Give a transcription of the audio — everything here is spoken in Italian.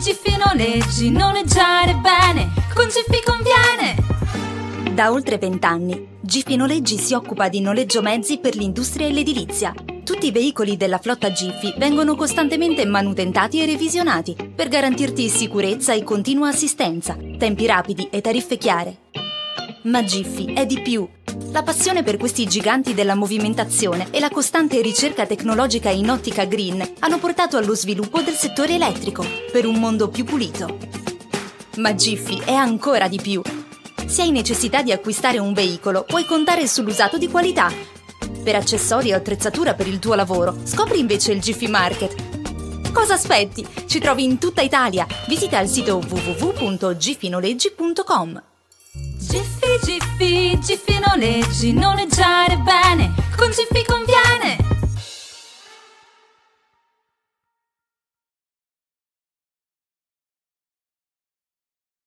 Giffi noleggi, noleggiare bene, con Giffi conviene. Da oltre vent'anni, Giffi Noleggi si occupa di noleggio mezzi per l'industria e l'edilizia. Tutti i veicoli della flotta Giffi vengono costantemente manutentati e revisionati per garantirti sicurezza e continua assistenza, tempi rapidi e tariffe chiare. Ma Giffi è di più. La passione per questi giganti della movimentazione e la costante ricerca tecnologica in ottica green hanno portato allo sviluppo del settore elettrico per un mondo più pulito. Ma Giffi è ancora di più. Se hai necessità di acquistare un veicolo, puoi contare sull'usato di qualità. Per accessori e attrezzatura per il tuo lavoro, scopri invece il Giffi Market. Cosa aspetti? Ci trovi in tutta Italia. Visita il sito www.giffinoleggi.com. Gigi, Gigi noleggi, noleggiare bene, con Gigi con